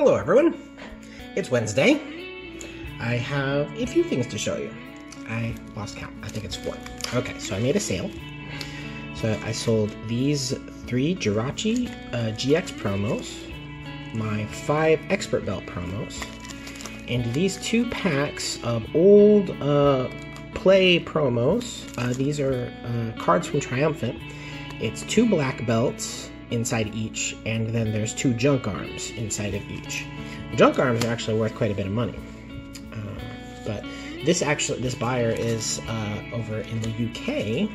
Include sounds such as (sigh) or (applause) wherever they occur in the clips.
Hello, everyone. It's Wednesday. I have a few things to show you. I lost count. I think it's four. Okay, so I made a sale. So I sold these three Jirachi uh, GX promos, my five Expert Belt promos, and these two packs of old uh, play promos. Uh, these are uh, cards from Triumphant. It's two black belts inside each, and then there's two junk arms inside of each. Junk arms are actually worth quite a bit of money, uh, but this actually this buyer is uh, over in the UK,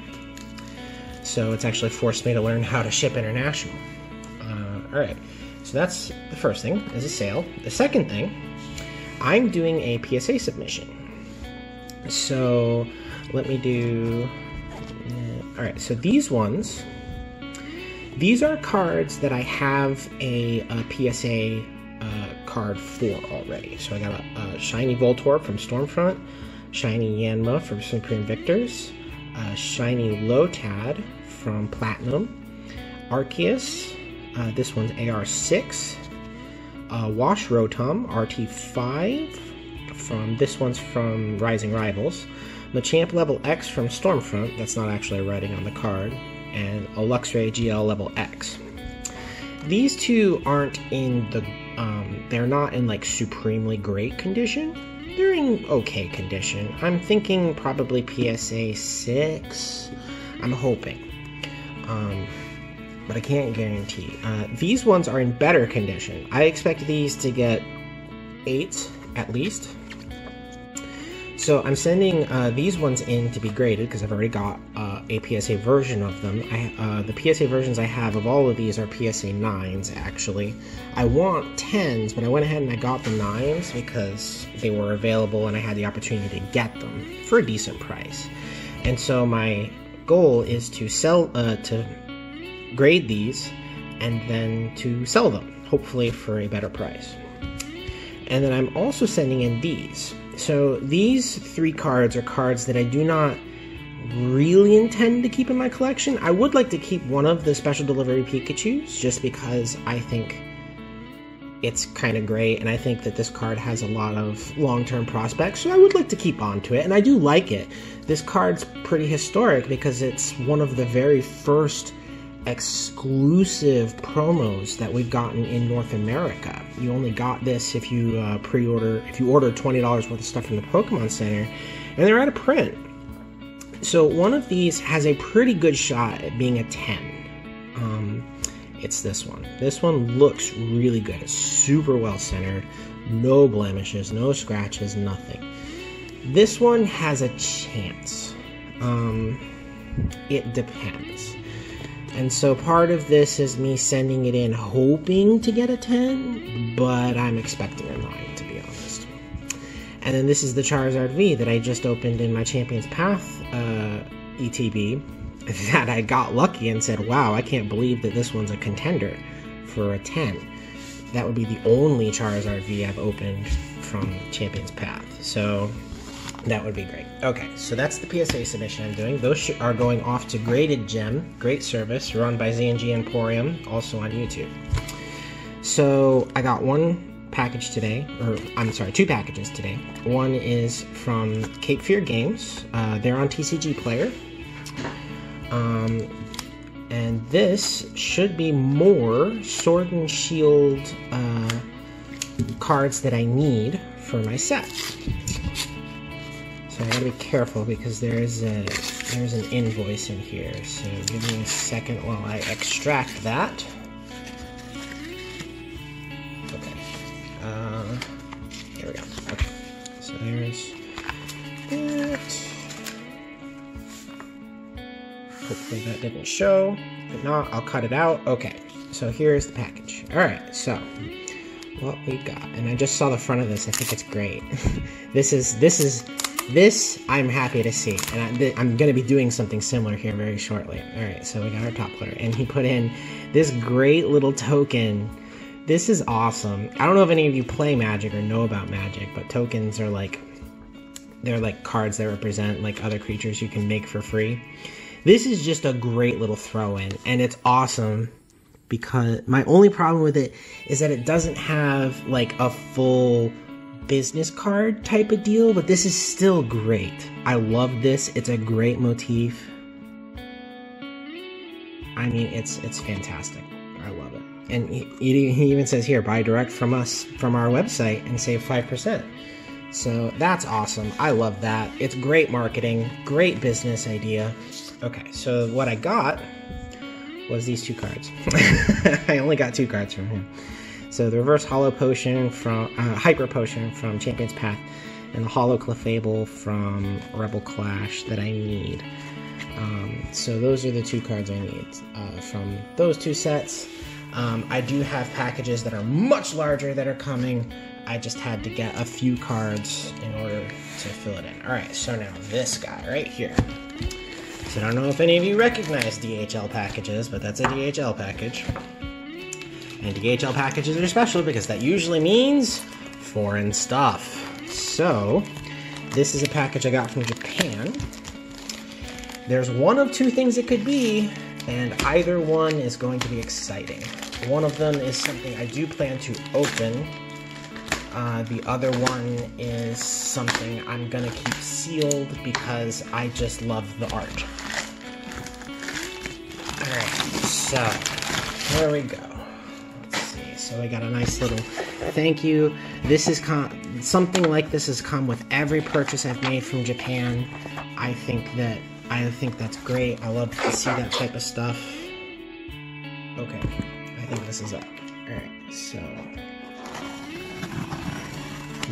so it's actually forced me to learn how to ship international. Uh, all right, so that's the first thing is a sale. The second thing, I'm doing a PSA submission. So let me do. uh, all right, so these ones these are cards that I have a, a PSA uh, card for already. So I got a, a shiny Voltorb from Stormfront, shiny Yanma from Supreme Victors, a shiny Lotad from Platinum, Arceus, uh, this one's AR6, uh, Wash Rotom RT5 from this one's from Rising Rivals, Machamp Level X from Stormfront, that's not actually writing on the card, and a Luxray GL Level X. These two aren't in the, um, they're not in like supremely great condition. They're in okay condition. I'm thinking probably PSA 6. I'm hoping. Um, but I can't guarantee. Uh, these ones are in better condition. I expect these to get 8 at least. So I'm sending uh, these ones in to be graded because I've already got uh, a PSA version of them. I, uh, the PSA versions I have of all of these are PSA 9s actually. I want 10s, but I went ahead and I got the 9s because they were available and I had the opportunity to get them for a decent price. And so my goal is to sell, uh, to grade these and then to sell them, hopefully for a better price. And then I'm also sending in these. So these three cards are cards that I do not really intend to keep in my collection. I would like to keep one of the special delivery Pikachus just because I think it's kind of great and I think that this card has a lot of long-term prospects. So I would like to keep on to it and I do like it. This card's pretty historic because it's one of the very first exclusive promos that we've gotten in North America. You only got this if you uh, pre-order, if you order twenty dollars worth of stuff from the Pokemon Center, and they're out of print. So one of these has a pretty good shot at being a ten. Um, it's this one. This one looks really good. It's super well centered, no blemishes, no scratches, nothing. This one has a chance. Um, it depends. And so part of this is me sending it in hoping to get a 10, but I'm expecting a 9 to be honest. And then this is the Charizard V that I just opened in my Champion's Path uh, ETB (laughs) that I got lucky and said, wow, I can't believe that this one's a contender for a 10. That would be the only Charizard V I've opened from Champion's Path. So that would be great. Okay, so that's the PSA submission I'm doing. Those are going off to Graded Gem, great service, run by ZNG Emporium, also on YouTube. So I got one package today, or I'm sorry, two packages today. One is from Cape Fear Games. Uh, they're on TCG Player. Um, and this should be more Sword and Shield uh, cards that I need for my set. I gotta be careful because there is a there's an invoice in here. So give me a second while I extract that. Okay. Uh, here we go. Okay. So there's that. Hopefully that didn't show. If not, I'll cut it out. Okay. So here's the package. All right. So what we got, and I just saw the front of this. I think it's great. (laughs) this is this is this I'm happy to see, and I, am going to be doing something similar here very shortly. All right, so we got our top player, and he put in this great little token. This is awesome. I don't know if any of you play Magic or know about Magic, but tokens are like they're like cards that represent like other creatures you can make for free. This is just a great little throw in, and it's awesome because my only problem with it is that it doesn't have like a full business card type of deal, but this is still great. I love this. It's a great motif. I mean, it's it's fantastic. I love it. And he, he even says here, buy direct from us from our website and save 5%. So that's awesome. I love that. It's great marketing, great business idea. Okay, so what I got was these two cards. (laughs) I only got two cards from him. So the reverse holo potion from uh, hyper potion from Champion's Path, and the holo Clefable from Rebel Clash that I need. Um, so those are the two cards I need uh, from those two sets. Um, I do have packages that are much larger that are coming. I just had to get a few cards in order to fill it in. All right, so now this guy right here. So I don't know if any of you recognize DHL packages, but that's a DHL package. And DHL packages are special because that usually means foreign stuff. So, this is a package I got from Japan. There's one of two things it could be, and either one is going to be exciting. One of them is something I do plan to open. Uh, the other one is something I'm gonna keep sealed because I just love the art. Alright, so here we go. So I got a nice little thank you. This is com- something like this has come with every purchase I've made from Japan. I think that I think that's great. I love to see that type of stuff. Okay, I think this is up. Alright, so.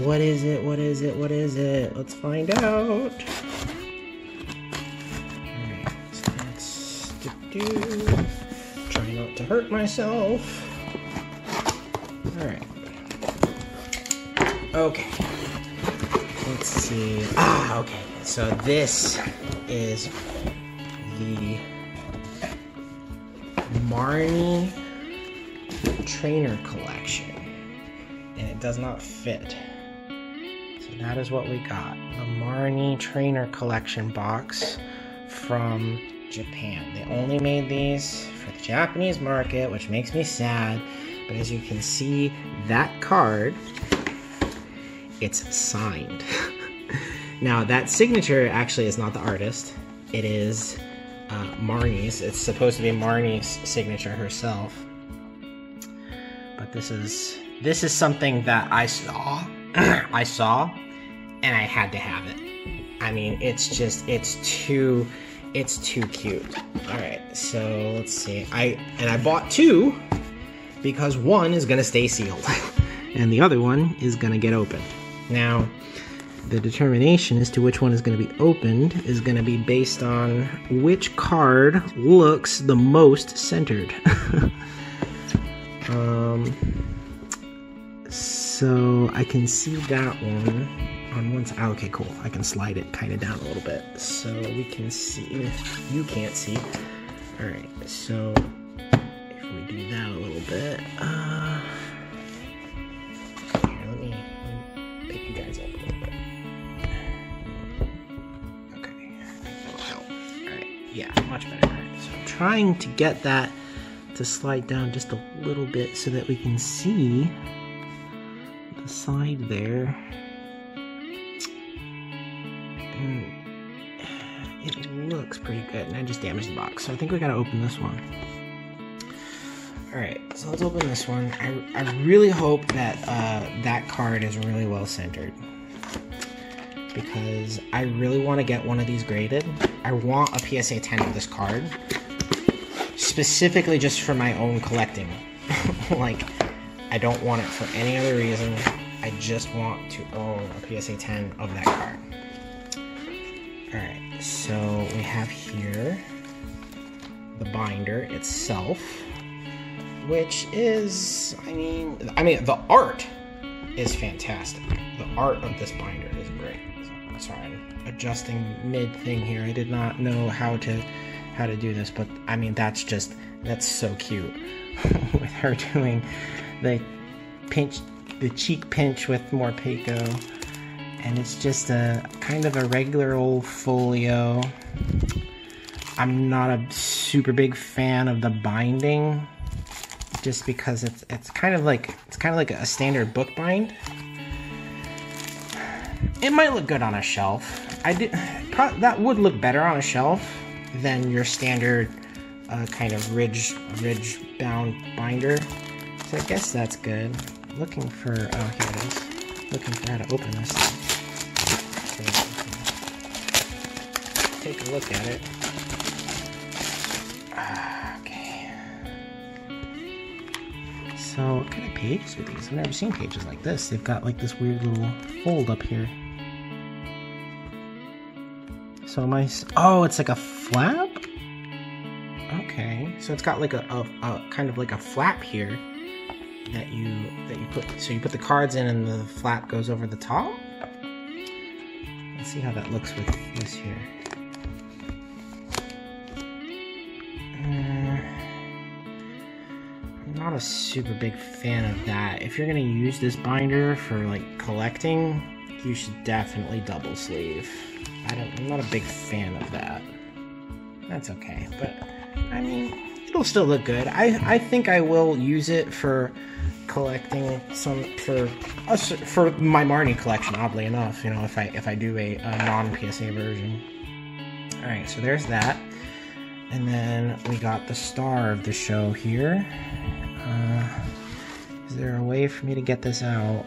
What is it? What is it? What is it? Let's find out. Do. Try not to hurt myself. Alright. Okay. Let's see. Ah, okay. So this is the Marnie Trainer Collection. And it does not fit. So that is what we got. The Marnie Trainer Collection box from Japan. They only made these for the Japanese market, which makes me sad. But as you can see, that card, it's signed. (laughs) now, that signature actually is not the artist. It is uh, Marnie's. It's supposed to be Marnie's signature herself. But this is this is something that I saw, (clears throat) I saw, and I had to have it. I mean, it's just it's too it's too cute. All right, so let's see. I and I bought two because one is gonna stay sealed, (laughs) and the other one is gonna get opened. Now, the determination as to which one is going to be opened is going to be based on which card looks the most centered. (laughs) um, so I can see that one on one side. Oh, okay, cool. I can slide it kind of down a little bit so we can see. You can't see. All right, so do that a little bit. Uh, let me, let me pick you guys up a little bit. Okay. All right, yeah, much better. So I'm trying to get that to slide down just a little bit so that we can see the side there. It looks pretty good, and I just damaged the box, so I think we gotta open this one. Alright, so let's open this one. I, I really hope that uh, that card is really well centered. Because I really want to get one of these graded. I want a PSA 10 of this card. Specifically just for my own collecting. (laughs) like, I don't want it for any other reason. I just want to own a PSA 10 of that card. Alright, so we have here the binder itself which is I mean I mean the art is fantastic. The art of this binder is great. So, sorry, I'm adjusting mid thing here. I did not know how to how to do this, but I mean that's just that's so cute (laughs) with her doing the pinch the cheek pinch with more Morpeko. And it's just a kind of a regular old folio. I'm not a super big fan of the binding just because it's it's kind of like it's kind of like a standard book bind. It might look good on a shelf. I did pro- that would look better on a shelf than your standard uh, kind of ridge ridge bound binder. So I guess that's good. Looking for oh here it is. Looking for how to open this. Take a look at it. So what kind of pages are these? I've never seen pages like this. They've got like this weird little fold up here. So my oh, it's like a flap. Okay, so it's got like a, a, a, kind of like a flap here that you that you put. So you put the cards in, and the flap goes over the top. Let's see how that looks with this here. Super big fan of that. If you're gonna use this binder for like collecting, you should definitely double sleeve. I don't, I'm not a big fan of that. That's okay, but I mean, it'll still look good. I, I think I will use it for collecting some for us for my Marnie collection. Oddly enough, you know, if I if I do a, a non PSA version. All right, so there's that, and then we got the star of the show here. Uh, is there a way for me to get this out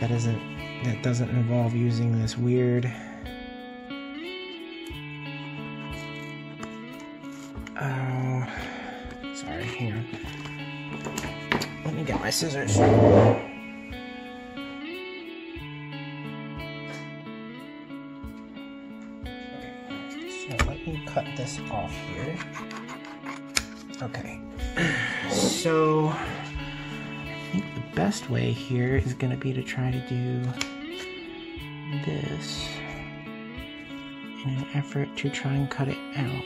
that isn't that doesn't involve using this weird Oh, sorry, hang on. Let me get my scissors. So let me cut this off here. Okay, so I think the best way here is going to be to try to do this in an effort to try and cut it out.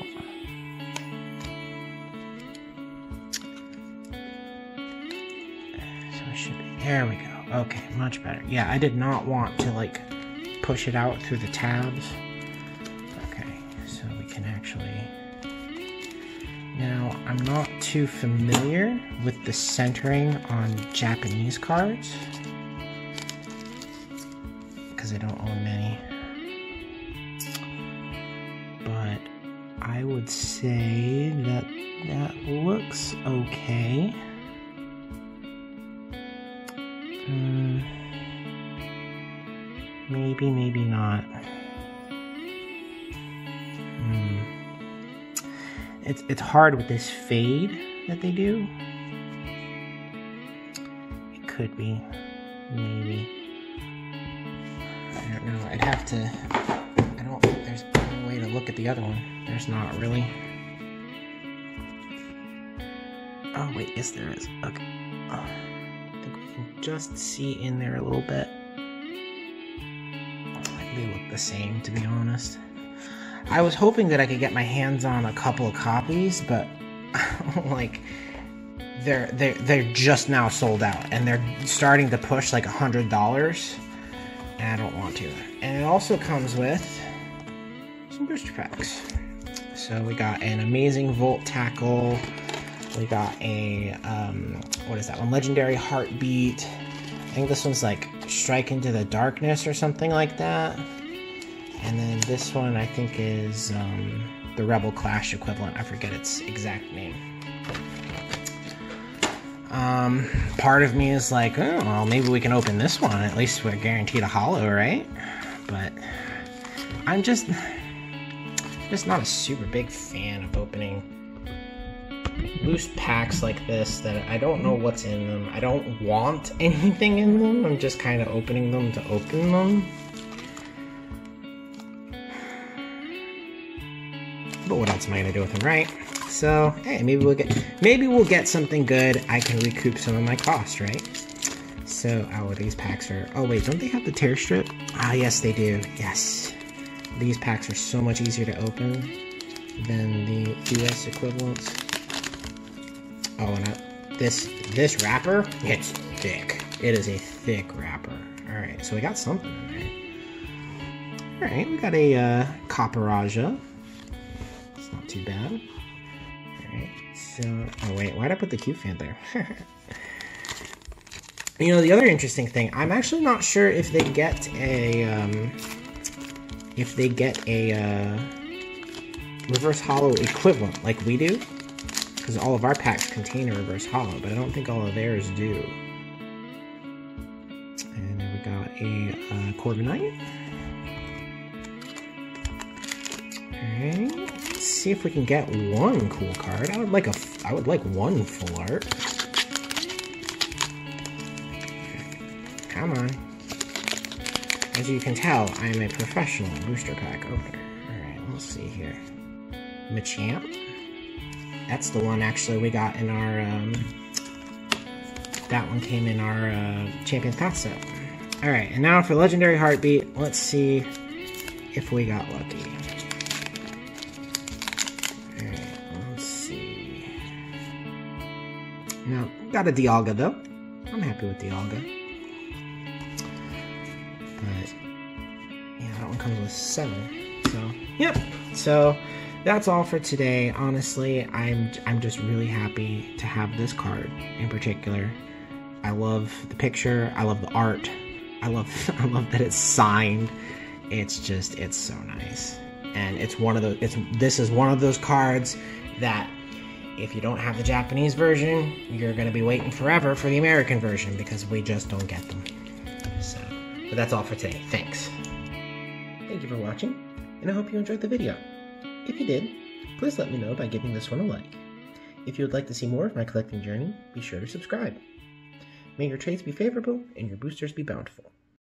So it should be, there we go. Okay, much better. Yeah, I did not want to like push it out through the tabs. Okay, so we can actually. Now, I'm not too familiar with the centering on Japanese cards because I don't own many. But I would say that that looks okay. Mm, maybe, maybe not. It's it's hard with this fade that they do. It could be, maybe. I don't know. I'd have to. I don't think there's any way to look at the other one. There's not really. Oh wait, yes there is. Okay. Oh, I think we can just see in there a little bit. They look the same, to be honest. I was hoping that I could get my hands on a couple of copies, but (laughs) like they're they're they're just now sold out, and they're starting to push like a hundred dollars, and I don't want to. And it also comes with some booster packs. So we got an amazing Volt tackle. We got a um, what is that one? Legendary Heartbeat. I think this one's like Strike into the Darkness or something like that. And then this one I think is um, the Rebel Clash equivalent. I forget its exact name. Um, part of me is like, oh, well, maybe we can open this one. At least we're guaranteed a holo, right? But I'm just, just not a super big fan of opening loose packs like this that I don't know what's in them. I don't want (laughs) anything in them. I'm just kind of opening them to open them. But what else am I gonna do with them, right? So hey, maybe we'll get maybe we'll get something good. I can recoup some of my cost, right? So oh, these packs are. Oh wait, don't they have the tear strip? Ah, yes they do. Yes, these packs are so much easier to open than the US equivalents. Oh, and I, this this wrapper, it's thick. It is a thick wrapper. All right, so we got something. All right, we got a uh, Copperajah. Too bad. All right, So, oh wait, why'd I put the Cufant there? (laughs) you know, the other interesting thing, I'm actually not sure if they get a, um, if they get a, uh, reverse holo equivalent like we do. Because all of our packs contain a reverse holo, but I don't think all of theirs do. And then we got a uh, Corviknight. Alright see if we can get one cool card. I would like a, I would like one full art. Come on. As you can tell, I am a professional booster pack opener. Alright, let's see here. Machamp. That's the one actually we got in our, um, that one came in our uh, Champions set. Alright, and now for Legendary Heartbeat, let's see if we got lucky. Got a Dialga though. I'm happy with Dialga. But, yeah, that one comes with seven. So, yep. So, that's all for today. Honestly, I'm I'm just really happy to have this card in particular. I love the picture. I love the art. I love (laughs) I love that it's signed. It's just it's so nice. And it's one of those it's this is one of those cards that if you don't have the Japanese version, you're going to be waiting forever for the American version because we just don't get them. So, but that's all for today. Thanks. Thank you for watching, and I hope you enjoyed the video. If you did, please let me know by giving this one a like. If you would like to see more of my collecting journey, be sure to subscribe. May your trades be favorable and your boosters be bountiful.